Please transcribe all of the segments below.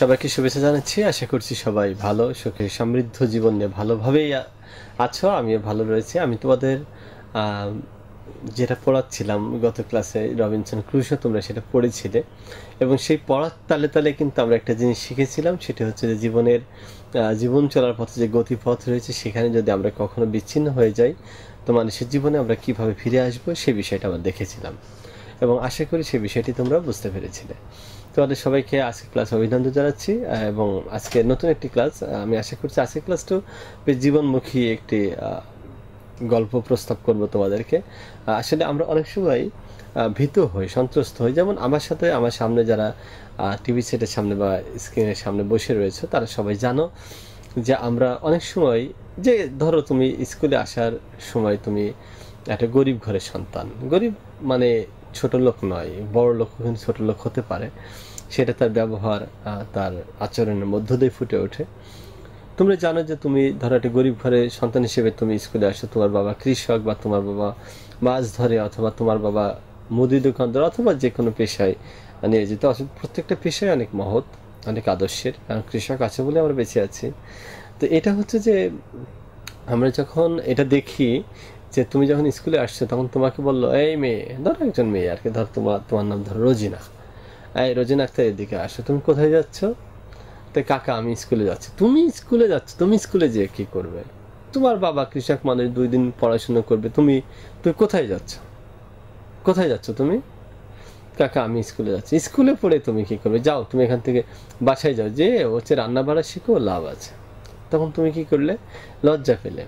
সবাইকে শুভেচ্ছা জানাচ্ছি। আশা করছি সবাই ভালো, সুখে, সমৃদ্ধ জীবন নিয়ে ভালোভাবেই আছো আমিও ভালো রয়েছি। আমি তোমাদের যেটা পড়াচ্ছিলাম গত ক্লাসে রবিনসন ক্রুশো, তোমরা সেটা পড়েছিলে। এবং সেই পড়ার তালে তালে কিন্তু আমরা একটা জিনিস শিখেছিলাম, সেটা হচ্ছে যে জীবনের জীবন চলার পথে যে গতিপথ রয়েছে, সেখানে যদি আমরা কখনো বিচ্ছিন্ন হয়ে যাই, তো মানুষের জীবনে আমরা কীভাবে ফিরে আসব সেই বিষয়টা আমরা দেখেছিলাম। এবং আশা করি সেই বিষয়টি তোমরা বুঝতে পেরেছিলে। তোমাদের সবাইকে আজকে ক্লাস অভিনন্দন জানাচ্ছি এবং আজকে নতুন একটি ক্লাস আমি আশা করছি আজকের ক্লাসটাও বেশ জীবনমুখী একটি গল্প প্রস্তাব করব তোমাদেরকে। আসলে আমরা অনেক সময় ভীত হই, সন্ত্রস্ত হই। যেমন আমার সাথে আমার সামনে যারা টিভি সেটের সামনে বা স্ক্রিনের সামনে বসে রয়েছে, তারা সবাই জানো যে আমরা অনেক সময় যে ধরো তুমি স্কুলে আসার সময় তুমি একটা গরিব ঘরের সন্তান। গরিব মানে ছোট লোক নয়, বড় লোক কিন্তু ছোট লোক হতে পারে। সেটা তার ব্যবহার তার আচরণের মধ্য দিয়ে ফুটে ওঠে। তোমরা জানো যে তুমি ধরো একটা গরিব ঘরের সন্তান হিসেবে তুমি স্কুলে আসো, তোমার বাবা কৃষক বা তোমার বাবা মাছ ধরে অথবা তোমার বাবা মুদি দোকানদার অথবা যে কোনো পেশায় নিয়ে যেত। আসলে প্রত্যেকটা পেশায় অনেক মহৎ, অনেক আদর্শের, কারণ কৃষক আছে বলে আমরা বেঁচে আছি। তো এটা হচ্ছে যে আমরা যখন এটা দেখি যে তুমি যখন স্কুলে আসছো, তখন তোমাকে বলল, এই মেয়ে, ধরো একজন মেয়ে আর কি, ধর তোমার তোমার নাম ধরো রোজিনা। এই রোজিনা আক্তার এদিকে আসো, তুমি কোথায় যাচ্ছ? তো কাকা, আমি স্কুলে যাচ্ছি। তুমি স্কুলে যাচ্ছ? তুমি স্কুলে যেয়ে কী করবে? তোমার বাবা কৃষক মানুষ, দুই দিন পড়াশোনা করবে। তুমি তুমি কোথায় যাচ্ছ? কোথায় যাচ্ছ তুমি? কাকা, আমি স্কুলে যাচ্ছি। স্কুলে পড়ে তুমি কি করবে? যাও, তুমি এখান থেকে বাসায় যাও। যে হচ্ছে রান্না বাড়া শিখো লাভ আছে। তখন তুমি কি করলে? লজ্জা পেলে।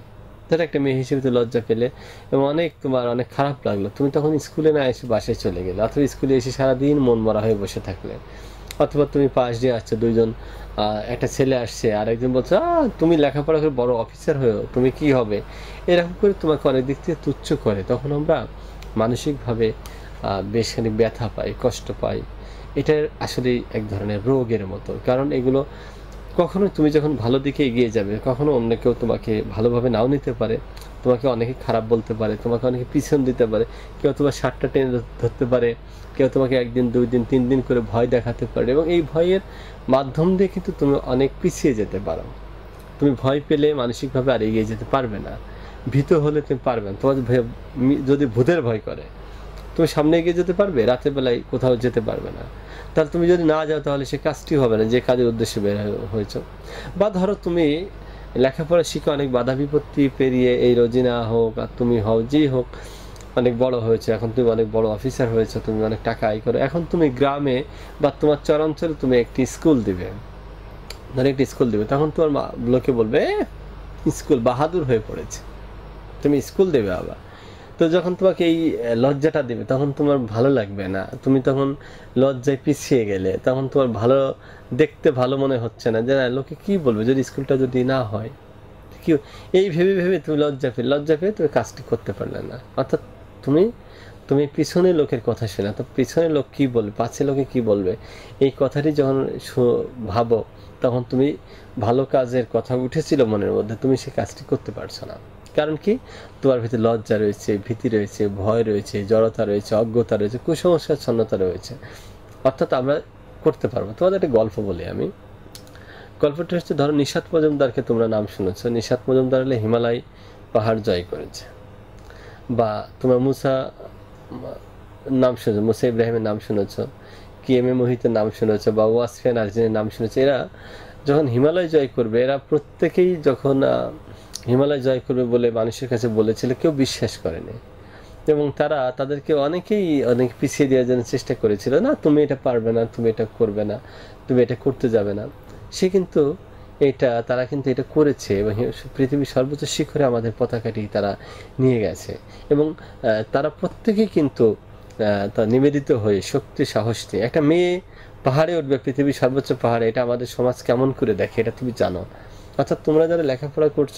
ধর একটা মেয়ে হিসেবে তো লজ্জা পেলে এবং অনেক তোমার অনেক খারাপ লাগল তুমি তখন স্কুলে না এসে বাসায় চলে গেলে অথবা স্কুলে এসে সারাদিন মন মরা হয়ে বসে থাকলে। অথবা তুমি পাশ দিয়ে আসছো দুইজন একটা ছেলে আসছে আর একজন বলছে তুমি লেখাপড়া করে বড় অফিসার হয়েও তুমি কি হবে? এরকম করে তোমাকে অনেক দিক থেকে তুচ্ছ করে। তখন আমরা মানসিকভাবে আহ, বেশ খানিক ব্যথা পাই কষ্ট পাই। এটা আসলে এক ধরনের রোগের মতো। কারণ এগুলো কখনো তুমি যখন ভালো দিকে এগিয়ে যাবে, কখনো অন্য কেউ তোমাকে ভালোভাবে নাও নিতে পারে, তোমাকে অনেকে খারাপ বলতে পারে, তোমাকে অনেকে পিছন দিতে পারে, কেউ তোমার শার্টটা টেনে ধরতে পারে, কেউ তোমাকে একদিন, দুই দিন, তিন দিন করে ভয় দেখাতে পারে এবং এই ভয়ের মাধ্যম দিয়ে কিন্তু তুমি অনেক পিছিয়ে যেতে পারো। তুমি ভয় পেলে মানসিকভাবে আর এগিয়ে যেতে পারবে না। ভীত হলে তুমি পারবে না। তোমার যদি ভূতের ভয় করে, তুমি সামনে এগিয়ে যেতে পারবে, রাতের বেলায় কোথাও যেতে পারবে না। তাহলে তুমি যদি না যাও তাহলে সে কাজটি হবে না যে কাজের উদ্দেশ্যে বের হয়ে- হয়েছো। বা ধরো তুমি লেখাপড়া শিখে অনেক বাধা বিপত্তি পেরিয়ে এই রোজিনা হোক আর তুমি হও যেই হোক অনেক বড় হয়েছে এখন তুমি অনেক বড় অফিসার হয়েছো তুমি অনেক টাকা আয় করো এখন তুমি গ্রামে বা তোমার চরাঞ্চলে তুমি একটি স্কুল দিবে। ধরো একটি স্কুল দিবে তখন তোমার মা লোকে বলবে "এ, স্কুল বাহাদুর হয়ে পড়েছে। তুমি স্কুল দেবে আবার। তো যখন তোমাকে এই লজ্জাটা দেবে তখন তোমার ভালো লাগবে না। তুমি তখন লজ্জায় পিছিয়ে গেলে তখন তোমার ভালো দেখতে ভালো মনে হচ্ছে না। যে না, লোকে কি বলবে? যদি স্কুলটা যদি না হয় কি এই ভেবে ভেবে তুমি লজ্জা পেয়ে লজ্জা পেয়ে তুমি কাজটি করতে পারলে না। অর্থাৎ তুমি তুমি পিছনে লোকের কথা শোনা। তো পিছনে লোক কি বলবে? পাশে লোকে কি বলবে? এই কথাটি যখন ভাবো তখন তুমি ভালো কাজের কথা উঠেছিল মনের মধ্যে তুমি সেই কাজটি করতে পারছ না। কারণ কি? তোমার ভিতরে লজ্জা রয়েছে, ভীতি রয়েছে, ভয় রয়েছে, জড়তা রয়েছে, অজ্ঞতা রয়েছে, কুসংস্কার ছন্নতা রয়েছে। অর্থাৎ আমরা করতে পারব। তোমাদের একটা গল্প বলি আমি। গল্পটা হচ্ছে, ধরো নিশাত মজুমদারকে তোমরা নাম শুনেছ। নিশাত মজুমদার হলে হিমালয় পাহাড় জয় করেছে। বা তোমরা মুসা নাম শুনেছ, মুসা ইব্রাহিমের নাম শুনেছ কি এম এ মোহিতের নাম শুনেছ, বা ওয়াসফিয়া নার্জিনের নাম শুনেছ। এরা যখন হিমালয় জয় করবে, এরা প্রত্যেকেই যখন হিমালয় জয় করবে বলে মানুষের কাছে বলেছিল, কেউ বিশ্বাস করেনি। এবং তারা তাদেরকে অনেকেই, অনেক পিছিয়ে দেওয়ার জন্য চেষ্টা করেছিল, না, তুমি এটা পারবে না, তুমি এটা করবে না, তুমি এটা করতে যাবে না। সে কিন্তু এটা, তারা কিন্তু এটা করেছে এবং পৃথিবীর সর্বোচ্চ শিখরে আমাদের পতাকাটি তারা নিয়ে গেছে। এবং তারা প্রত্যেকেই কিন্তু তা নিবেদিত হয়ে শক্তি, সাহস নিয়ে, একটা মেয়ে পাহাড়ে উঠবে, পৃথিবীর সর্বোচ্চ পাহাড়ে, এটা আমাদের সমাজ কেমন করে দেখে, এটা তুমি জানো। অর্থাৎ তোমরা যারা লেখাপড়া করছ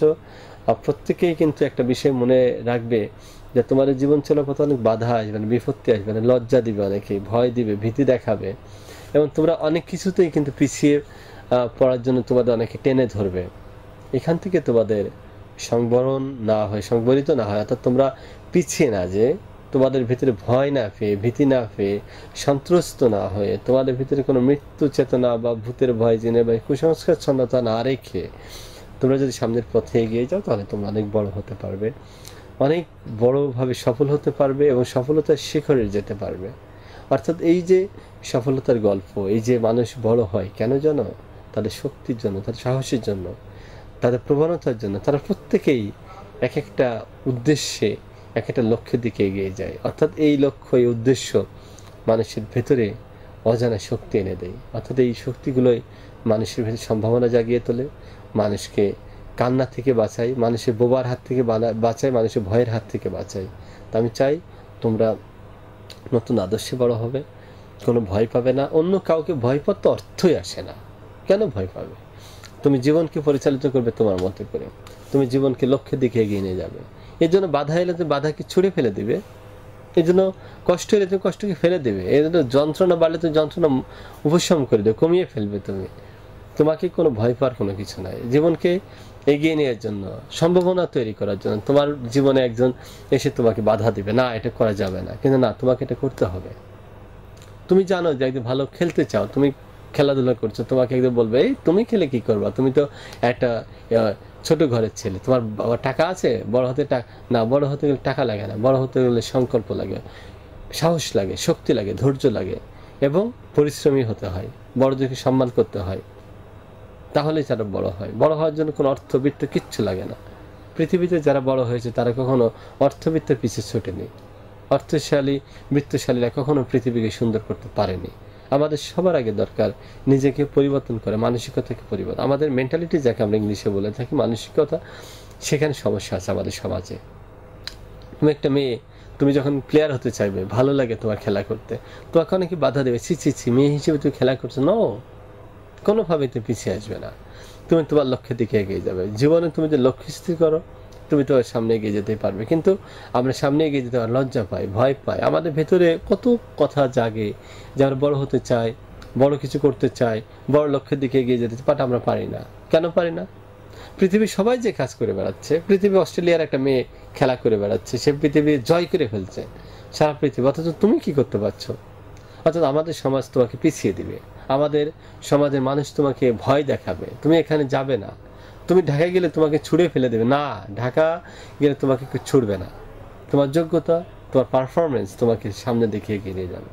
প্রত্যেকেই কিন্তু একটা বিষয় মনে রাখবে যে তোমাদের জীবন চলার পথে অনেক বাধা আসবে মানে বিপত্তি আসবে মানে লজ্জা দিবে অনেকে, ভয় দিবে, ভীতি দেখাবে। এবং তোমরা অনেক কিছুতেই কিন্তু পিছিয়ে পড়ার জন্য তোমাদের অনেকে টেনে ধরবে। এখান থেকে তোমাদের সংবরণ না হয়, সংবরিত না হয়, অর্থাৎ তোমরা পিছিয়ে না যে তোমাদের ভিতরে ভয় না পেয়ে, ভীতি না পেয়ে, সন্ত্রস্ত না হয়ে, তোমাদের ভিতরে কোনো মৃত্যু চেতনা বা ভূতের ভয়, জেনে বা কুসংস্কার ছন্নতা না রেখে তোমরা যদি সামনের পথে এগিয়ে যাও, তাহলে তোমরা অনেক বড় হতে পারবে। অনেক বড়ভাবে সফল হতে পারবে এবং সফলতার শিখরে যেতে পারবে। অর্থাৎ এই যে সফলতার গল্প, এই যে মানুষ বড় হয়, কেন জানো? তাদের শক্তির জন্য, তাদের সাহসের জন্য, তাদের প্রবণতার জন্য, তারা প্রত্যেকেই এক একটা উদ্দেশ্যে এক একটা লক্ষ্যের দিকে এগিয়ে যায়। অর্থাৎ এই লক্ষ্য, এই উদ্দেশ্য মানুষের ভেতরে অজানা শক্তি এনে দেয়। অর্থাৎ এই শক্তিগুলোই মানুষের ভেতরে সম্ভাবনা জাগিয়ে তোলে। মানুষকে কান্না থেকে বাঁচায়, মানুষের বোবার হাত থেকে বাঁচায়, মানুষের ভয়ের হাত থেকে বাঁচায়। তো আমি চাই তোমরা নতুন আদর্শে বড় হবে, কোনো ভয় পাবে না, অন্য কাউকে ভয় পাওয়ার তো অর্থই আসে না। কেন ভয় পাবে? তুমি জীবনকে পরিচালিত করবে তোমার মতো করে। তুমি জীবনকে লক্ষ্যের দিকে এগিয়ে নিয়ে যাবে। এর জন্য বাধা এলে তুমি বাধাকে ছুঁড়ে ফেলে দিবে। এই জন্য কষ্ট এলে তুমি কষ্টকে ফেলে দেবে। এর জন্য যন্ত্রণা বাড়লে তুমি যন্ত্রণা উপশম করে দেবে, কমিয়ে ফেলবে তুমি। তোমাকে কোনো ভয় পাওয়ার কোনো কিছু নাই। জীবনকে এগিয়ে নেওয়ার জন্য, সম্ভাবনা তৈরি করার জন্য তোমার জীবনে একজন এসে তোমাকে বাধা দিবে, না, এটা করা যাবে না। কিন্তু না, তোমাকে এটা করতে হবে। তুমি জানো যে একদিন ভালো খেলতে চাও, তুমি খেলাধুলা করছ, তোমাকে একদম বলবে, এই, তুমি খেলে কি করবা? তুমি তো একটা ছোট ঘরের ছেলে। তোমার টাকা আছে? বড় হতে টাকা না, বড় হতে গেলে টাকা লাগে না। বড় হতে গেলে সংকল্প লাগে, সাহস লাগে, শক্তি লাগে, ধৈর্য লাগে এবং পরিশ্রমী হতে হয় বড়দেরকে সম্মান করতে হয়। তাহলেই যারা বড় হয়। বড় হওয়ার জন্য কোনো অর্থবিত্ত কিচ্ছু লাগে না। পৃথিবীতে যারা বড় হয়েছে, তারা কখনো অর্থবিত্তের পিছিয়ে ছোটেনি। অর্থশালী, বৃত্তশালীরা কখনো পৃথিবীকে সুন্দর করতে পারেনি। আমাদের সবার আগে দরকার নিজেকে পরিবর্তন করে, মানসিকতাকে পরিবর্তন। আমাদের মেন্টালিটি যাকে আমরা ইংলিশে বলে থাকি, মানসিকতা, সেখানে সমস্যা আছে আমাদের সমাজে। তুমি একটা মেয়ে, তুমি যখন প্লেয়ার হতে চাইবে, ভালো লাগে তোমার খেলা করতে। তোমাকে অনেকে বাধা দেবে, ছি ছি ছি, মেয়ে হিসেবে তুমি খেলা করছ? ন কোনোভাবেই তুমি পিছিয়ে আসবে না। তুমি তোমার লক্ষ্যের দিকে এগিয়ে যাবে। জীবনে তুমি যে লক্ষ্য স্থির করো তুমি তো সামনে এগিয়ে যেতে পারবে। কিন্তু আমরা সামনে এগিয়ে যেতে পারি লজ্জা পাই, ভয় পাই। আমাদের ভেতরে কত কথা জাগে যারা বড় হতে চায় বড় কিছু করতে চায় বড় লক্ষ্যের দিকে এগিয়ে যেতে, বাট আমরা পারি না। কেন পারি না? পৃথিবীর সবাই যে কাজ করে বেড়াচ্ছে, পৃথিবী অস্ট্রেলিয়ার একটা মেয়ে খেলা করে বেড়াচ্ছে, সে পৃথিবী জয় করে ফেলছে, সারা পৃথিবী। অথচ তুমি কি করতে পারছ? অর্থাৎ আমাদের সমাজ তোমাকে পিছিয়ে দিবে। আমাদের সমাজের মানুষ তোমাকে ভয় দেখাবে। তুমি এখানে যাবে না। তুমি ঢাকা গেলে তোমাকে ছুড়ে ফেলে দেবে। না, ঢাকা গেলে তোমাকে কেউ ছুড়বে না। তোমার যোগ্যতা, তোমার পারফরমেন্স তোমাকে সামনে দেখে এগিয়ে নিয়ে যাবে।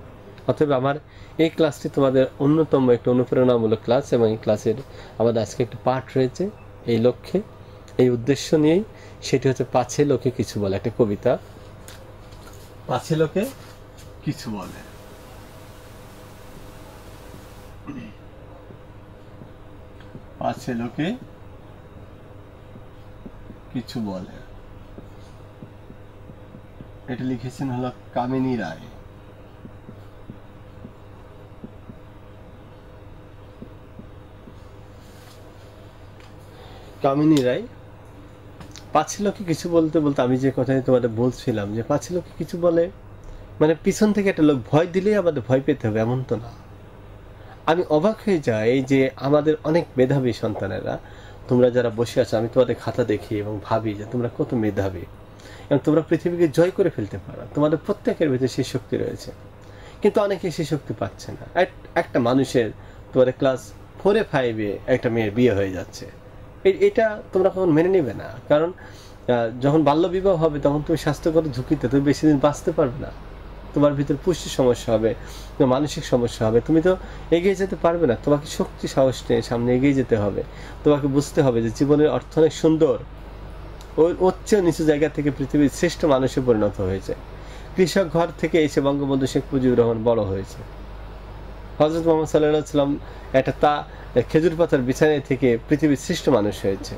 অতএব আমার এই ক্লাসটি তোমাদের অন্যতম একটা অনুপ্রেরণামূলক ক্লাস এবং এই ক্লাসের আমাদের আজকে একটা পাঠ রয়েছে এই লক্ষ্যে। এই উদ্দেশ্য নিয়েই সেটি হচ্ছে পাছে লোকে কিছু বলে, একটা কবিতা। পাছে লোকে কিছু বলে। পাছে লোকে কিছু বলে। এটা লিখেছেন হলো কামিনী রায়। কামিনী রায়, পাঁচ লোকে কিছু বলতে বলতে আমি যে কথাই তোমাদের বলছিলাম যে পাঁচ লোকে কিছু বলে মানে পিছন থেকে একটা লোক ভয় দিলেই আমাদের ভয় পেতে হবে, এমন তো না। আমি অবাক হয়ে যাই যে আমাদের অনেক মেধাবী সন্তানেরা তোমরা যারা বসে আছো, আমি তোমাদের খাতা দেখি এবং ভাবি যে তোমরা কত মেধাবী। এবং তোমরা পৃথিবীকে জয় করে ফেলতে পারো। তোমাদের প্রত্যেকের ভিতরে সেই শক্তি রয়েছে। কিন্তু অনেকে সেই শক্তি পাচ্ছে না। একটা মানুষের তোমাদের ক্লাস ফোরে ফাইভে একটা মেয়ের বিয়ে হয়ে যাচ্ছে। এটা তোমরা কখন মেনে নেবে না। কারণ যখন বাল্য বিবাহ হবে, তখন তুমি স্বাস্থ্যগত ঝুঁকিতে তুমি বেশি দিন বাঁচতে পারবে না। তোমার ভিতরে পুষ্টির সমস্যা হবে, তোমার মানসিক সমস্যা হবে, তুমি তো এগিয়ে যেতে পারবে না, তোমাকে শক্তি সাহস নিয়ে সামনে এগিয়ে যেতে হবে, তোমাকে বুঝতে হবে যে জীবনের অর্থ অনেক সুন্দর। ওই উচ্চ নিচু জায়গা থেকে পৃথিবীর শ্রেষ্ঠ মানুষে পরিণত হয়েছে। কৃষক ঘর থেকে এসে বঙ্গবন্ধু শেখ মুজিবুর রহমান বড় হয়েছে। হজরত মোহাম্মদ সাল্লাহ সাল্লাম একটা তা, খেজুর পাতার বিছানায় থেকে পৃথিবীর শ্রেষ্ঠ মানুষ হয়েছে।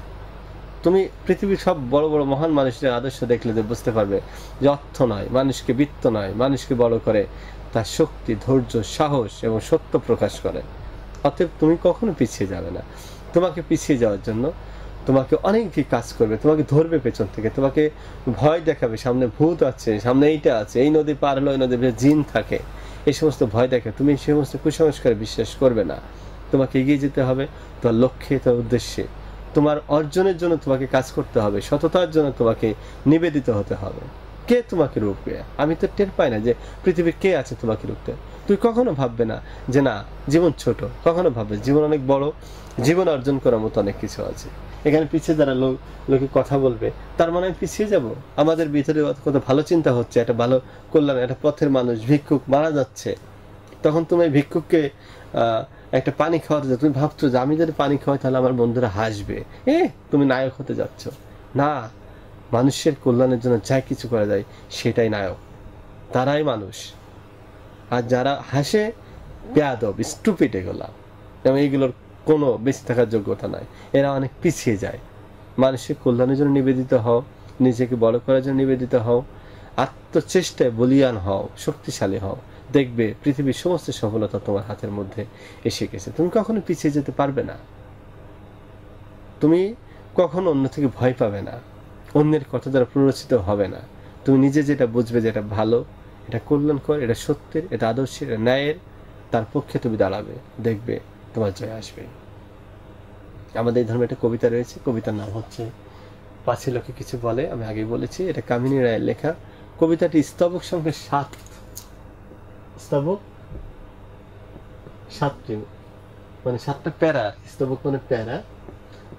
তুমি পৃথিবীর সব বড় বড় মহান মানুষদের আদর্শ দেখলে যে বুঝতে পারবে যে অর্থ নয়, মানুষকে বৃত্ত নয়, মানুষকে বড় করে তার শক্তি, ধৈর্য, সাহস এবং সত্য প্রকাশ করে। অতএব তুমি কখনো পিছিয়ে যাবে না। তোমাকে পিছিয়ে যাওয়ার জন্য তোমাকে অনেক কাজ করবে, তোমাকে ধরবে পেছন থেকে, তোমাকে ভয় দেখাবে, সামনে ভূত আছে, সামনে এইটা আছে, এই নদী পার হলো এই নদীর জিন থাকে। এই সমস্ত ভয় দেখে তুমি সেই সমস্ত কুসংস্কারে বিশ্বাস করবে না। তোমাকে এগিয়ে যেতে হবে তোমার লক্ষ্যে, তোমার উদ্দেশ্যে। তোমার অর্জনের জন্য তোমাকে কাজ করতে হবে, সততার জন্য তোমাকে নিবেদিত হতে হবে। কে তোমাকে রুখবে? আমি তো টের পাই না যে পৃথিবীর কে আছে তোমাকে রুখতে। তুই কখনো ভাববে না যে না, জীবন ছোট। কখনো ভাববে জীবন অনেক বড়। জীবন অর্জন করার মতো অনেক কিছু আছে। এখানে পিছিয়ে যারা লোক লোকে কথা বলবে, তার মানে আমি পিছিয়ে যাব? আমাদের ভিতরে কত ভালো চিন্তা হচ্ছে, একটা ভালো কল্যাণ, একটা পথের মানুষ, ভিক্ষুক মারা যাচ্ছে। তখন তুমি ভিক্ষুককে একটা পানি খাওয়াতে যাও তুমি ভাবছ যে আমি যদি পানি খাওয়াই তাহলে আমার বন্ধুরা হাসবে। এ, তুমি নায়ক হতে যাচ্ছ। না, মানুষের কল্যাণের জন্য যা কিছু করা যায় সেটাই নায়ক। তারাই মানুষ। আর যারা হাসে, বেয়াদব স্টুপিড এগুলা। এবং এইগুলোর কোনো বেঁচে থাকার যোগ্যতা নাই। এরা অনেক পিছিয়ে যায়। মানুষের কল্যাণের জন্য নিবেদিত হও, নিজেকে বড় করার জন্য নিবেদিত হও, আত্মচেষ্টায় বলিয়ান হও, শক্তিশালী হও। দেখবে পৃথিবীর সমস্ত সফলতা তোমার হাতের মধ্যে এসে গেছে। তুমি কখনো পিছিয়ে যেতে পারবে না। তুমি কখনো অন্য থেকে ভয় পাবে না। অন্যের কথা দ্বারা প্ররোচিত হবে না। তুমি নিজে যেটা বুঝবে যে এটা ভালো, এটা কল্যাণকর, এটা সত্যের, এটা আদর্শের, এটা ন্যায়ের, তার পক্ষে তুমি দাঁড়াবে, দেখবে তোমার জয় আসবে। আমাদের এই ধর্মে একটা কবিতা রয়েছে, কবিতার নাম হচ্ছে পাঁচি লোকে কিছু বলে, আমি আগে বলেছি, এটা কামিনী রায়ের লেখা। কবিতাটি স্তবক সংখ্যা সাত। স্তবক? সাতটি। মানে সাতটা প্যারা, স্তবক মানে প্যারা।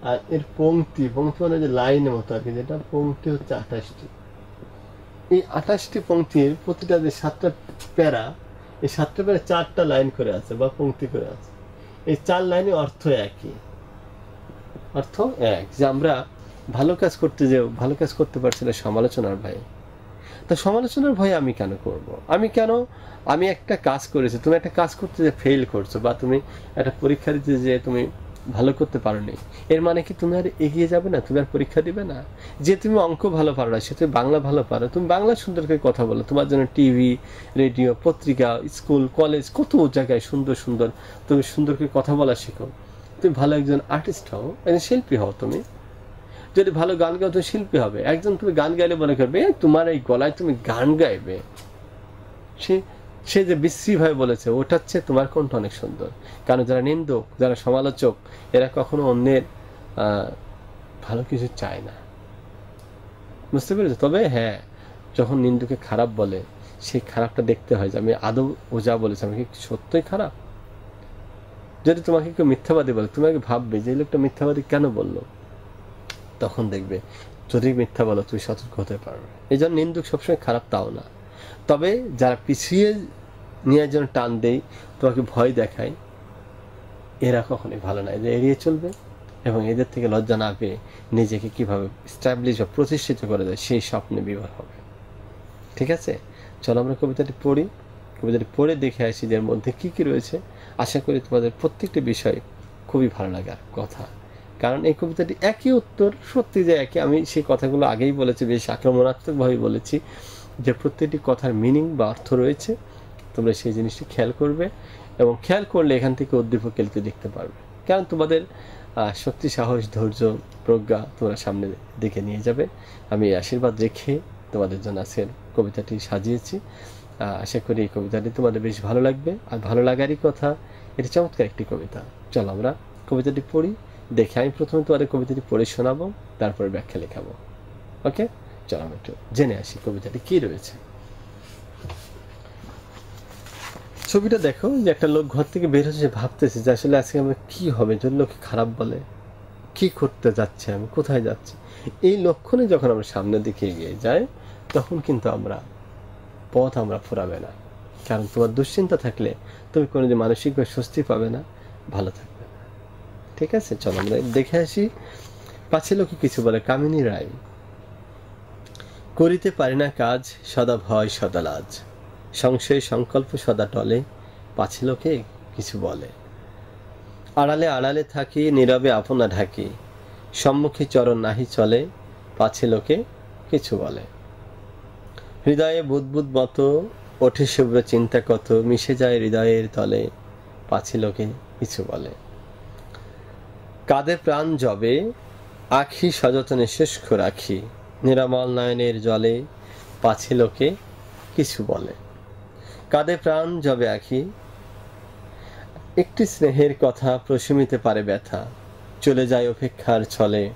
আর এর পংক্তি পংক্তি মানে যে লাইনের মতো আর কি, যেটা পংক্তি হচ্ছে আঠাশটি। এই আঠাশটি পংক্তির প্রতিটা যে সাতটা প্যারা, এই সাতটা প্যারা চারটা লাইন করে আছে বা পংক্তি করে আছে। এই চার লাইনে অর্থ একই। অর্থ এক। যে আমরা ভালো কাজ করতে যেও ভালো কাজ করতে পারছি না সমালোচনার ভয়ে। তা সমালোচনার ভয়ে আমি কেন করব? আমি কেন, আমি একটা কাজ করেছি, তুমি একটা কাজ করতে যে ফেল করছ বা তুমি একটা পরীক্ষা দিতে যে তুমি ভালো করতে পারো নি এর মানে কি তুমি আর এগিয়ে যাবে না? তুমি আর পরীক্ষা দিবে না? যে তুমি অঙ্ক ভালো পারো না, সে তুমি বাংলা ভালো পারো, তুমি বাংলা সুন্দর করে কথা বলো, তোমার জন্য টিভি রেডিও পত্রিকা স্কুল কলেজ কত জায়গায় সুন্দর সুন্দর তুমি সুন্দর করে কথা বলা শেখো। তুমি ভালো একজন আর্টিস্ট হও, একজন শিল্পী হও তুমি। যদি ভালো গান গাও তুমি শিল্পী হবে। একজন তুমি গান গাইলে মনে করবে তোমার এই গলায় তুমি গান গাইবে। সে সে যে বিশ্রীভাবে বলেছে, ওটা হচ্ছে তোমার কণ্ঠ অনেক সুন্দর। কারণ যারা নিন্দক, যারা সমালোচক, এরা কখনো অন্যের ভালো কিছু চায় না। বুঝতে পেরেছ? তবে হ্যাঁ যখন নিন্দুকে খারাপ বলে, সেই খারাপটা দেখতে হয় যে, আমি আদৌ ও যা বলেছে আমি কি সত্যই খারাপ? যদি তোমাকে কেউ মিথ্যাবাদী বলে তুমি আগে ভাববে যে লোকটা মিথ্যাবাদী কেন বলল? তখন দেখবে, যদি মিথ্যা বলো তুই সতর্ক হতে পারবে। এই জন্য নিন্দুক সবসময় খারাপ তাও না। তবে যারা পিছিয়ে নেওয়ার জন্য টান দেয়, তোমাকে ভয় দেখায়, এরা কখনোই ভালো না। এদের এড়িয়ে চলবে এবং এদের থেকে লজ্জা না পেয়ে নিজেকে কীভাবে স্ট্যাবলিশ বা প্রতিষ্ঠিত করে দেয়, সেই স্বপ্নে বিবাহ হবে। ঠিক আছে? চলো আমরা কবিতাটি পড়ি। কবিতাটি পড়ে দেখে আসি যে এর মধ্যে কী কী রয়েছে। আশা করি তোমাদের প্রত্যেকটি বিষয় খুবই ভালো লাগার কথা। কারণ এই কবিতাটি একই উত্তর, সত্যি যে একই। আমি সেই কথাগুলো আগেই বলেছি, বেশ আক্রমণাত্মকভাবে বলেছি যে প্রত্যেকটি কথার মিনিং বা অর্থ রয়েছে। তোমরা সেই জিনিসটি খেয়াল করবে এবং খেয়াল করলে এখান থেকে উদ্দীপক কেলতে দেখতে পারবে। কারণ তোমাদের শক্তি, সাহস, ধৈর্য, প্রজ্ঞা তোমরা সামনে দিকে নিয়ে যাবে। আমি আশীর্বাদ রেখে তোমাদের জন্য আজকের কবিতাটি সাজিয়েছি। আশা করি এই কবিতাটি তোমাদের বেশ ভালো লাগবে। আর ভালো লাগারই কথা, এটি চমৎকার একটি কবিতা। চলো আমরা কবিতাটি পড়ি। দেখে আমি প্রথমে তোমাদের কবিতাটি পড়ে শোনাবো, তারপরে ব্যাখ্যা লেখাবো। ওকে? চলো আমরা একটু জেনে আসি কবিতাটি কি রয়েছে। ছবিটা দেখো, যে একটা লোক ঘর থেকে বের হচ্ছে ভাবতেছে যে আসলে আজকে আমার কি হবে, যদি লোকে খারাপ বলে, কি করতে যাচ্ছে, আমি কোথায় যাচ্ছি? এই লক্ষণে যখন আমরা সামনের দিকে এগিয়ে যাই, তখন কিন্তু আমরা, পথ আমরা ফুরাবে না। কারণ তোমার দুশ্চিন্তা থাকলে তুমি কোনো যে মানসিকভাবে স্বস্তি পাবে না, ভালো থাকবে। ঠিক আছে, চলো আমরা দেখে আসি। পাছে লোকে কিছু বলে, কামিনী রায়, করিতে পারি না কাজ, সদা ভয়, সদা লাজ। সংশয়, সংকল্প সদা টলে, পাছে লোকে কিছু বলে। আড়ালে আড়ালে থাকি, নীরবে আপনা ঢাকি। সম্মুখে চরণ নাহি চলে, পাছে লোকে কিছু বলে। হৃদয়ে বুদবুদ মতো ওঠে শুভ্র চিন্তা কত, মিশে যায় হৃদয়ের তলে, পাছে লোকে কিছু বলে। কাঁধে প্রাণ জবে, আখি সযতনে শুষ্ক রাখি নিরামল নয়নের জলে পাছে লোকে কিছু বলে। কাঁধে প্রাণ জবে আখি, একটি স্নেহের কথা প্রশমিতে পারে ব্যথা, চলে যায় অপেক্ষার ছলে,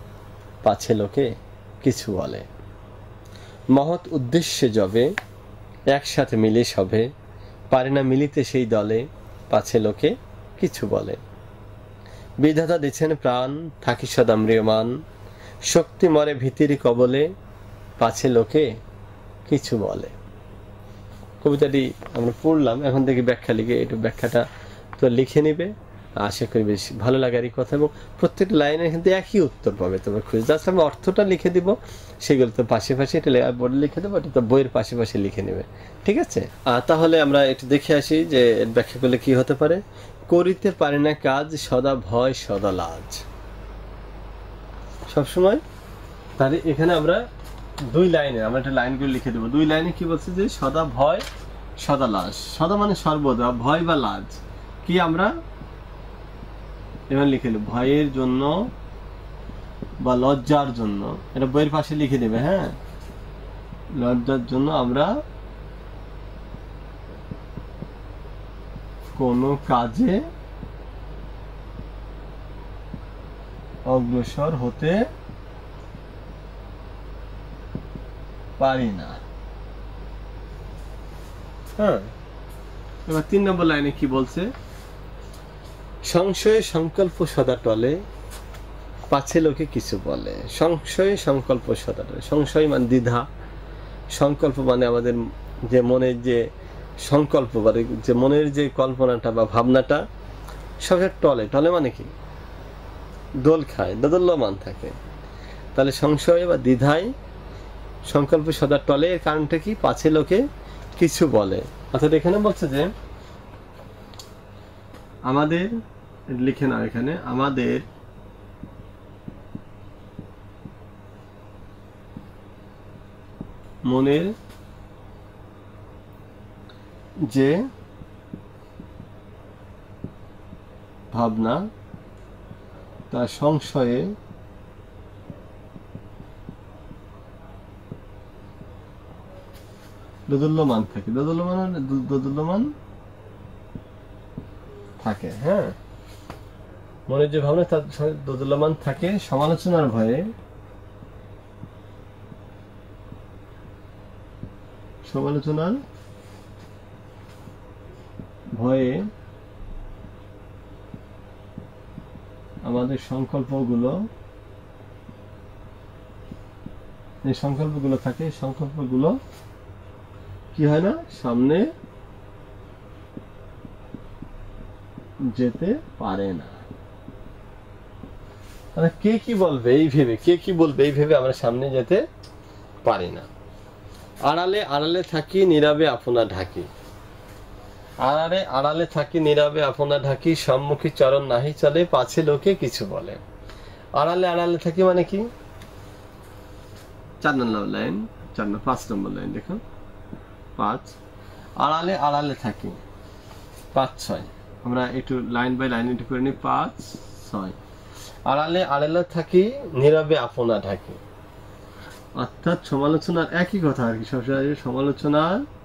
পাছে লোকে কিছু বলে। মহৎ উদ্দেশ্যে যবে একসাথে মিলে সবে, পারে না মিলিতে সেই দলে, পাছে লোকে কিছু বলে। বিধাতা দিচ্ছেন প্রাণ, থাকি সদা ম্রিয়মান। শক্তি মরে ভীতির কবলে, পাছে লোকে কিছু বলে। কবিতাটি আমরা পড়লাম, এখন থেকে ব্যাখ্যা লিখে, একটু ব্যাখ্যাটা তো লিখে নেবে। আশা করি বেশ ভালো লাগারই কথা, এবং প্রত্যেকটা লাইনের কিন্তু একই উত্তর পাবে তোমরা খুঁজে। জাস্ট আমি অর্থটা লিখে দিব, সেগুলো তো পাশে পাশে, এটা বোর্ডে লিখে দেবো, এটা তো বইয়ের পাশে পাশে লিখে নেবে। ঠিক আছে? তাহলে আমরা একটু দেখে আসি যে ব্যাখ্যা করলে কি হতে পারে। করিতে পারে না কাজ, সদা ভয়, সদা লাজ। সবসময়, তাহলে এখানে আমরা দুই লাইনে, আমরা একটা লাইনগুলো লিখে দেবো। দুই লাইনে কি বলছে যে, সদা ভয়, সদা লাজ। সদা মানে সর্বদা, ভয় বা লাজ। কি আমরা এবার লিখে নেব, ভয়ের জন্য বা লজ্জার জন্য। এটা বইয়ের পাশে লিখে দেবে হ্যাঁ? লজ্জার জন্য আমরা কোনো কাজে অগ্রসর হতে পারি না। হ্যাঁ। এবার তিন নম্বর লাইনে কি বলছে? সংশয়ে সংকল্প সদা টলে, পাছে লোকে কিছু বলে। সংশয়ে সংকল্প সদা টলে। সংশয় মানে দ্বিধা। সংকল্প মানে আমাদের যে মনের যে সংকল্প মানে যে মনের যে কল্পনাটা বা ভাবনাটা সবসময় টলে। টলে মানে কি? দোল খায়, দোদল্যমান থাকে। তাহলে সংশয় বা দ্বিধায় সংকল্প সদা টলে। এর কারণটা কি? পাছে লোকে কিছু বলে। অর্থাৎ এখানে বলছে যে, আমাদের, লিখে নাও এখানে, আমাদের মনের যে ভাবনা তার সংশয়ে দোদুল্যমান থাকে। দোদুল্যমান মানে দোদুল্যমান থাকে হ্যাঁ? মনের যে ভাবনা তার দোদুল্যমান থাকে। সমালোচনার ভয়ে সমালোচনার ভয়ে আমাদের সংকল্পগুলো যে সংকল্পগুলো থাকে সংকল্পগুলো কি হয় না? সামনে যেতে পারে না। মানে কে কি বলবে এই ভেবে, কে কি বলবে এই ভেবে আমরা সামনে যেতে পারি না। আড়ালে আড়ালে থাকি, নীরবে আপনা ঢাকি। আড়ালে আড়ালে থাকি, নীরবে আপনা ঢাকি, সম্মুখী চরণ নাহি চলে, পাছে লোকে কিছু বলে। আড়ালে আড়ালে থাকি মানে কি? চার নম্বর লাইন, চার নম্বর, পাঁচ নম্বর লাইন, দেখো। পাঁচ। আড়ালে আড়ালে থাকি। পাঁচ, ছয়। আমরা একটু লাইন বাই লাইন একটু করে নিই। পাঁচ, ছয়। আড়ালে আড়ালে থাকি, নীরবে আপনা ঢাকি। অর্থাৎ সমালোচনার একই কথা আর কি, সবসময় সমালোচনার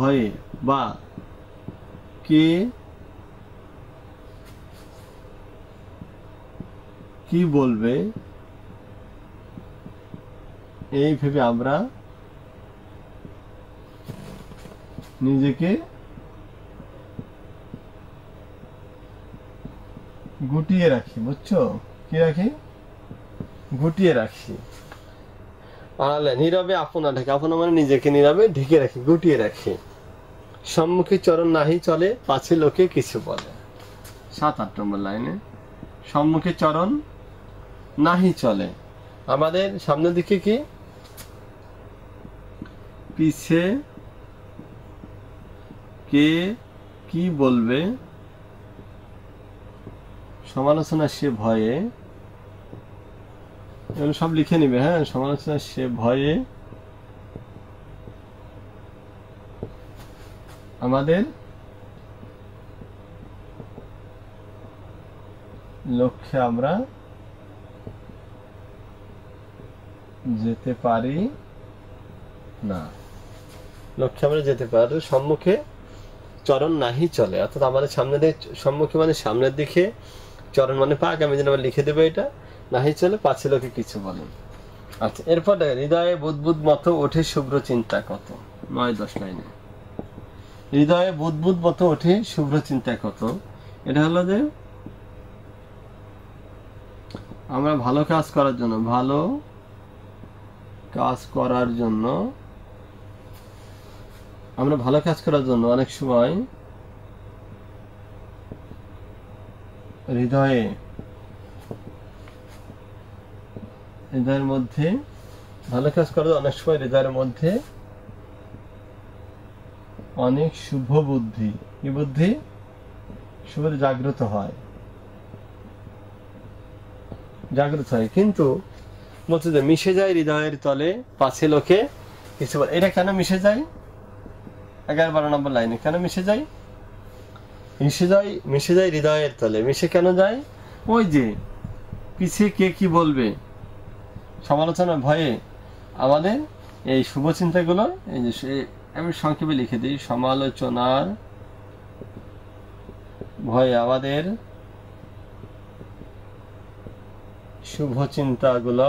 ভয়ে বা কে কি বলবে? এই ভেবে আমরা নিজেকে গুটিয়ে রাখি, বুঝছ? কি রাখি? গুটিয়ে রাখি। আড়ালে নীরবে আপনা ঢেকে, আপনা মানে নিজেকে নীরবে ঢেকে রাখি, গুটিয়ে রাখি। সম্মুখে চরণ নাহি চলে, পাছে লোকে কিছু বলে। সাত, আট নম্বর লাইনে, সম্মুখে চরণ নাহি চলে। আমাদের সামনের দিকে কি? পিছে কে কি বলবে? সমালোচনা সে ভয়ে। সব লিখে নিবে হ্যাঁ? সমালোচনা সে ভয়ে আমাদের লক্ষ্যে আমরা যেতে পারি না। লক্ষ্যে আমরা যেতে পারি, সম্মুখে চরণ নাহি চলে। অর্থাৎ আমাদের সামনে সম্মুখে মানে সামনের দিকে চরণ মানে পা আমি যেন আবার লিখে দেবো এটা। নাহি চলে, পাছে লোকে কিছু বলেন আচ্ছা এরপর হৃদয়ে বুদবুদ মতো ওঠে শুভ্র চিন্তা কত? নয় দশ লাইনে হৃদয়ে বুদবুদ মতো ওঠে, শুভ্র চিন্তা কত। এটা হলো যে আমরা ভালো কাজ করার জন্য, ভালো কাজ করার জন্য, আমরা ভালো কাজ করার জন্য অনেক সময় হৃদয়ে, হৃদয়ের মধ্যে, ভালো কাজ করার অনেক সময় হৃদয়ের মধ্যে অনেক শুভ বুদ্ধি। কি বুদ্ধি? শুভ জাগ্রত হয়। জাগ্রত হয়। কিন্তু বলছে যে মিশে যায় হৃদয়ের তলে পাছে লোকে। কিছু এটা কেন মিশে যায়? এগারো বারো নম্বর লাইনে, কেন মিশে যায়? মিশে যায় মিশে যায় হৃদয়ের তলে। মিশে কেন যায়? ওই যে পিছিয়ে কে কি বলবে? সমালোচনার ভয়ে আমাদের এই শুভ চিন্তাগুলো, এই যে আমি সংক্ষেপে লিখে দিই। সমালোচনার ভয়ে আমাদের শুভ চিন্তাগুলো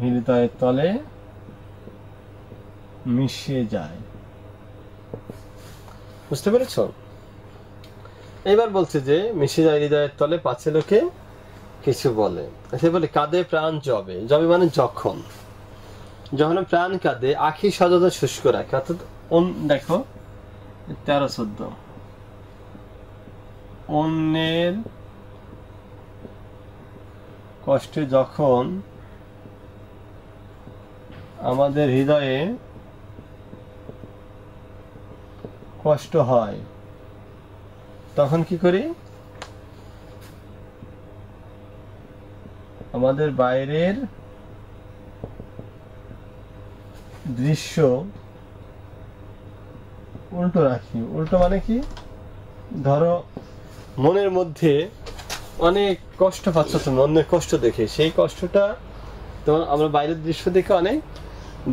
হৃদয়ের তলে মিশে যায়। বুঝতে পেরেছ? এবার বলছে যে মিশে যায় হৃদয়ের তলে পাছে লোকে কিছু বলে। সে বলে, কাঁদে প্রাণ জবে। জবে মানে যখন। যখন প্রাণ কাঁদে, আখি সজতা শুষ্ক রাখে। অর্থাৎ দেখো, তেরো চোদ্দ। অন্যের কষ্টে যখন আমাদের হৃদয়ে কষ্ট হয়, তখন কি করি? আমাদের বাইরের দৃশ্য উল্টো রাখি। উল্টো মানে কি? ধরো, মনের মধ্যে অনেক কষ্ট পাচ্ছ তুমি অন্যের কষ্ট দেখে। সেই কষ্টটা তোমার আমরা বাইরের দৃশ্য দেখে অনেক,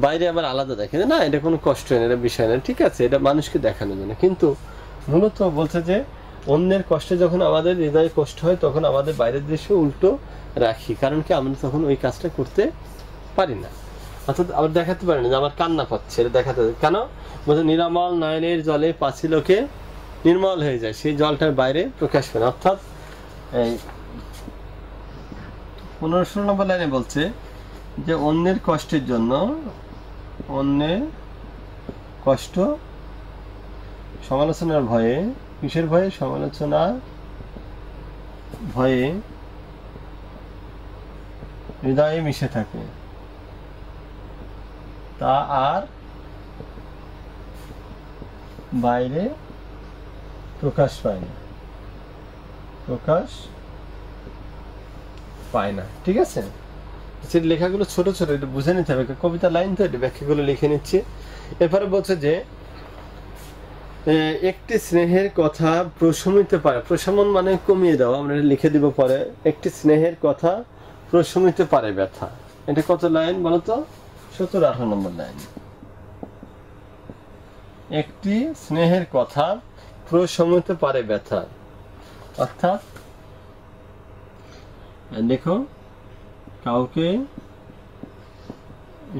বাইরে আবার আলাদা দেখে। না, এটা কোনো কষ্ট নেই এটা বিষয় না, ঠিক আছে, এটা মানুষকে দেখানোর জন্য। কিন্তু মূলত বলছে যে, অন্যের কষ্টে যখন আমাদের হৃদয়ে কষ্ট হয়, তখন আমাদের বাইরের দৃশ্য উল্টো রাখি, কারণ কি আমরা তখন ওই কাজটা করতে পারি না। অর্থাৎ আবার দেখাতে পারি না যে আমার কান্না পাচ্ছে, এটা দেখাতে কেন? বলছে, নিরামল নয়নের জলে পাঁচি লোকে নির্মল হয়ে যায়, সেই জলটার বাইরে প্রকাশ না অর্থাৎ এই পনেরো ষোলো লাইনে বলছে যে, অন্যের কষ্টের জন্য, অন্যের কষ্ট সমালোচনার ভয়ে, কিসের ভয়ে? সমালোচনার ভয়ে হৃদয়ে মিশে থাকে। তা আর বাইরে প্রকাশ পায় না। প্রকাশ পায় না, ঠিক আছে? সেই লেখাগুলো ছোট ছোট, এটা বুঝে নিতে হবে। কবিতা লাইন তো এটা ব্যাখ্যাগুলো লিখে নিচ্ছি। এরপরে বলছে যে একটি স্নেহের কথা প্রশমিত পারে প্রশমন মানে কমিয়ে দাও আমরা লিখে দিব পরে। একটি স্নেহের কথা প্রশমিতে পারে ব্যথা। এটা কত লাইন বলো তো সত্তর আঠারো নম্বর লাইন। একটি স্নেহের কথা প্রশমিতে পারে ব্যথা। অর্থাৎ দেখো, কাউকে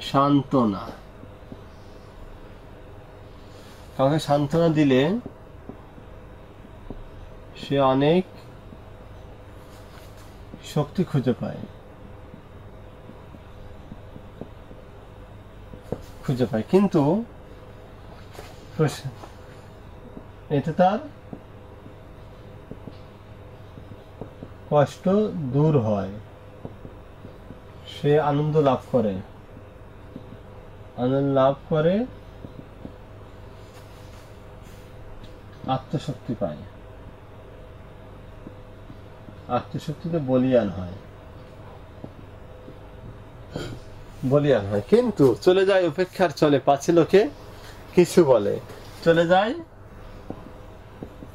সান্ত্বনা। কাউকে সান্ত্বনা দিলে সে অনেক শক্তি খুঁজে পায়। খুঁজে পায়। কিন্তু এতে তার কষ্ট দূর হয়। সে আনন্দ লাভ করে। আনন্দ লাভ করে, আত্মশক্তি পায়। আত্মশক্তিতে বলিয়ান হয়। বলিয়ান হয়। কিন্তু চলে যায় উপেক্ষার চলে পাছে লোকে কিছু বলে। চলে যায়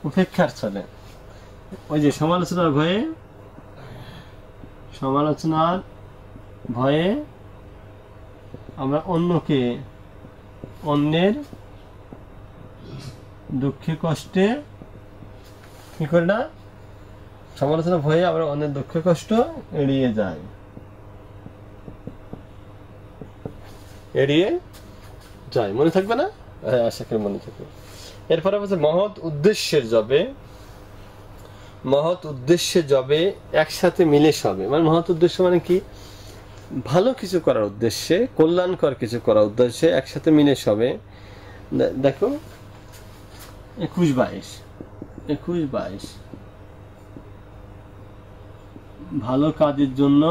উপেক্ষার চলে। ওই যে সমালোচনার ভয়ে সমালোচনার ভয়ে আমরা অন্যকে, অন্যের দুঃখে, কষ্টে কি করি না? সমালোচনা ভয়ে আমরা অন্যের দুঃখ, কষ্ট এড়িয়ে যাই। এড়িয়ে যায় মনে থাকবে না? আশা করি মনে থাকবে। এরপরে বলছে, মহৎ উদ্দেশ্যের জবে, মহৎ উদ্দেশ্যে জবে একসাথে মিলে সবে। মানে মহৎ উদ্দেশ্য মানে কি? ভালো কিছু করার উদ্দেশ্যে, কল্যাণকর কিছু করার উদ্দেশ্যে একসাথে মিলে সবে। দেখো, একুশ বাইশ একুশ বাইশ। ভালো কাজের জন্য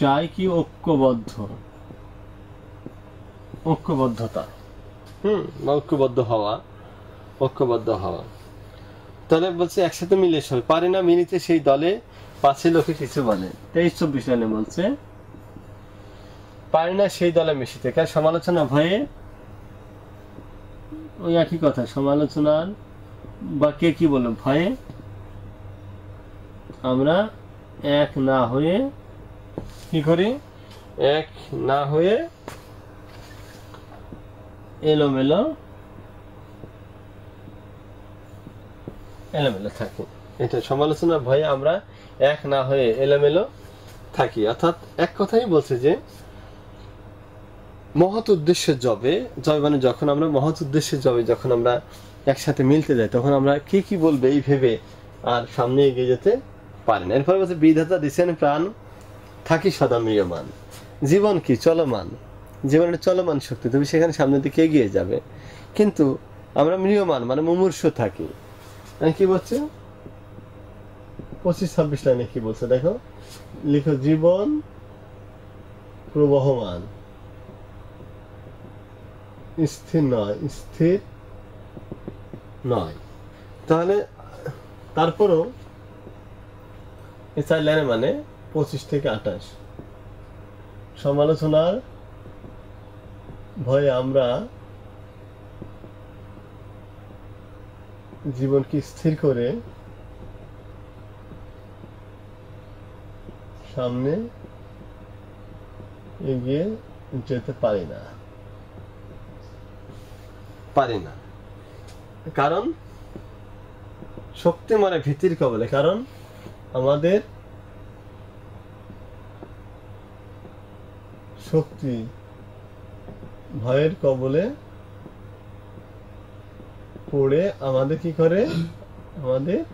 চাই কি ঐক্যবদ্ধ? ঐক্যবদ্ধতা। হুম ঐক্যবদ্ধ হওয়া ঐক্যবদ্ধ হওয়া। তাহলে বলছে একসাথে মিলে সব পারে না মিলিতে সেই দলে পাঁচে লোকে কিছু বলে। তেইশ চব্বিশ লাইনে বলছে, পারে না সেই দলে মিশিতে। কার সমালোচনা ভয়ে? ওই একই কথা, সমালোচনার বা কে কি বলল, ভয়ে? আমরা এক না হয়ে কি করি? এক, না হয়ে এলোমেলো এলোমেলো থাকি। এটা সমালোচনার ভয়ে আমরা এক, না হয়ে এলোমেলো থাকি। অর্থাৎ এক কথাই বলছে যে, মহৎ উদ্দেশ্যে জবে, জয় মানে যখন আমরা মহৎ উদ্দেশ্যে জবে, যখন আমরা একসাথে মিলতে যাই, তখন আমরা কি কি বলবে এই ভেবে আর সামনে এগিয়ে যেতে পারি না। এরপরে বলছে, বিধাতা দিচ্ছেন প্রাণ থাকি সদা ম্রিয়মান জীবন কি চলমান? জীবনের চলমান শক্তি তুমি সেখানে সামনের দিকে এগিয়ে যাবে। কিন্তু আমরা ম্রিয়মান মানে মুমূর্ষ থাকি। কি বলছে? পঁচিশ, ছাব্বিশ লাইনে কি বলছে? দেখো, লিখো, জীবন প্রবহমান। স্থির নয় স্থির নয়। তাহলে, তারপরও, এই চার লাইনে মানে পঁচিশ থেকে আঠাশ। সমালোচনার ভয়ে আমরা জীবনকে স্থির করে সামনে এগিয়ে যেতে পারি না। পারি না। কারণ শক্তি মানে ভীতির কবলে। কারণ আমাদের শক্তি ভয়ের কবলে পড়ে আমাদের কি করে? আমাদের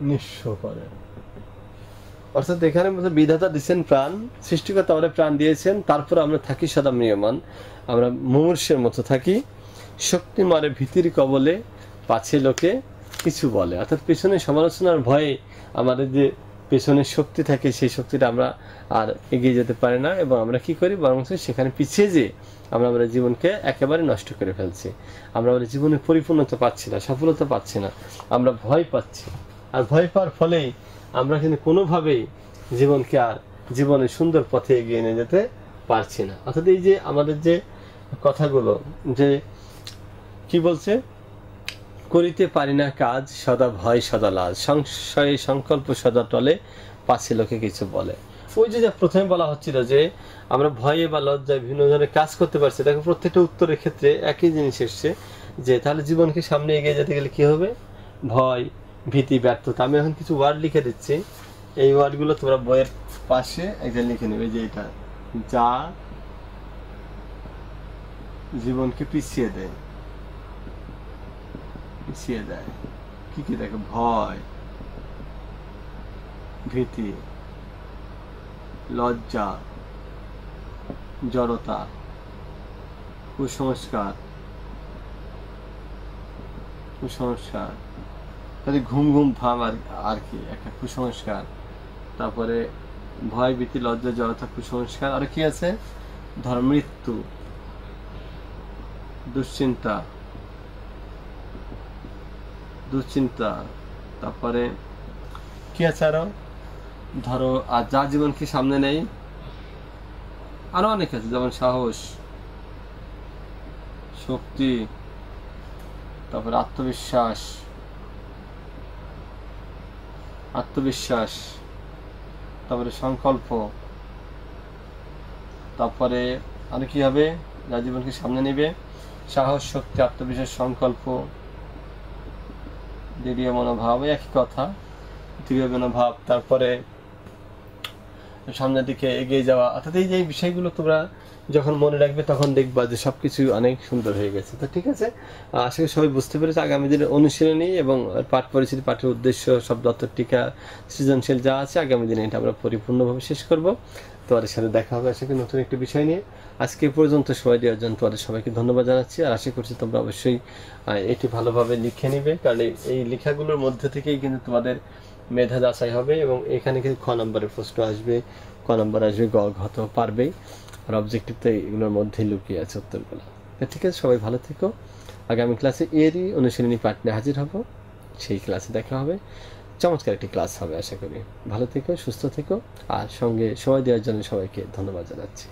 নিঃস্ব করে। অর্থাৎ এখানে মধ্যে বিধাতা দিচ্ছেন প্রাণ, সৃষ্টিকর্তা আমাদের প্রাণ দিয়েছেন, তারপর আমরা থাকি সদা ম্রিয়মান। আমরা মুমূর্ষের মতো থাকি। শক্তি মারে ভীতির কবলে পাছে লোকে কিছু বলে। অর্থাৎ পেছনে সমালোচনার ভয়ে আমাদের যে পেছনের শক্তি থাকে, সেই শক্তিটা আমরা আর এগিয়ে যেতে পারি না এবং আমরা কি করি? বরং সেখানে পিছিয়ে যে আমরা আমাদের জীবনকে একেবারে নষ্ট করে ফেলছি। আমরা আমাদের জীবনে পরিপূর্ণতা পাচ্ছি না, সফলতা পাচ্ছি না, আমরা ভয় পাচ্ছি। আর ভয় পাওয়ার ফলেই আমরা কিন্তু কোনোভাবেই জীবনকে আর জীবনের সুন্দর পথে এগিয়ে নিয়ে যেতে পারছি না। অর্থাৎ এই যে আমাদের যে কথাগুলো, যে কি বলছে? করিতে পারি না কাজ, সদা ভয়, সদা লাজ। সংশয়ে সংকল্প, সদা টলে পাশে লোকে কিছু বলে। ওই যে যা প্রথমে বলা হচ্ছিল যে, আমরা ভয়ে বা লজ্জায় বিভিন্ন ধরনের কাজ করতে পারছি, দেখো প্রত্যেকটা উত্তরের ক্ষেত্রে একই জিনিস এসছে, যে তাহলে জীবনকে সামনে এগিয়ে যেতে গেলে কি হবে? ভয়, ভীতি, ব্যর্থতা। আমি এখন কিছু ওয়ার্ড লিখে দিচ্ছি। এই ওয়ার্ডগুলো তোমরা বইয়ের পাশে একটা লিখে নেবে। যে এটা, যা জীবনকে পিছিয়ে দেয়। পিছিয়ে দেয়। কি কি দেখো? ভয়, ভীতি, লজ্জা, জড়তা, কুসংস্কার কুসংস্কার। তাহলে ঘুম ঘুম ভাব আর আর কি? একটা কুসংস্কার। তারপরে ভয়, ভীতি, লজ্জা, জড়তা, কুসংস্কার। আর কি আছে? ধর মৃত্যু, দুশ্চিন্তা। দুশ্চিন্তা। তারপরে কি আছে আরও? ধরো, আর যা জীবন কি সামনে নেই, আরও অনেক আছে, যেমন সাহস, শক্তি, তারপরে আত্মবিশ্বাস আত্মবিশ্বাস, তারপরে সংকল্প, তারপরে আর কি হবে? যা জীবনকে সামনে নেবে? সাহস, শক্তি, আত্মবিশ্বাস, সংকল্প দৃঢ় মনোভাব একই কথা। দৃঢ় মনোভাব, তারপরে সামনের দিকে এগিয়ে যাওয়া। অর্থাৎ এই যে বিষয়গুলো তোমরা যখন মনে রাখবে, তখন দেখবা যে সবকিছু অনেক সুন্দর হয়ে গেছে। তো ঠিক আছে? আশা করি সবাই বুঝতে পেরেছে, আগামী দিনের অনুশীলনী এবং পাঠ পরিচিতি, পাঠের উদ্দেশ্য শব্দার্থ টিকা, সৃজনশীল যা আছে, আগামী দিনে এটা আমরা পরিপূর্ণভাবে শেষ করব। তোমাদের সাথে দেখা হবে আশা করি নতুন একটি বিষয় নিয়ে। আজকে পর্যন্ত সময় দেওয়ার জন্য তোমাদের সবাইকে ধন্যবাদ জানাচ্ছি। আর আশা করছি তোমরা অবশ্যই এটি ভালোভাবে লিখে নিবে, কারণ এই- লেখাগুলোর মধ্যে থেকেই কিন্তু তোমাদের মেধা যাচাই হবে এবং এখানে কিন্তু খ নম্বরের প্রশ্ন আসবে, ক নম্বর আসবে গ, ঘ তো পারবেই। আর অবজেক্টিভ তো এগুলোর মধ্যেই লুকিয়ে আছে উত্তরগুলো। ঠিক আছে, সবাই ভালো থেকো। আগামী ক্লাসে এরই অনুশীলনী পাটনে হাজির হব। সেই ক্লাসে দেখা হবে। চমৎকার একটি ক্লাস হবে, আশা করি। ভালো থেকো, সুস্থ থেকো, আর সঙ্গে সময় দেওয়ার জন্য সবাইকে ধন্যবাদ জানাচ্ছি।